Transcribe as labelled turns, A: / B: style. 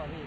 A: ป่ะพี่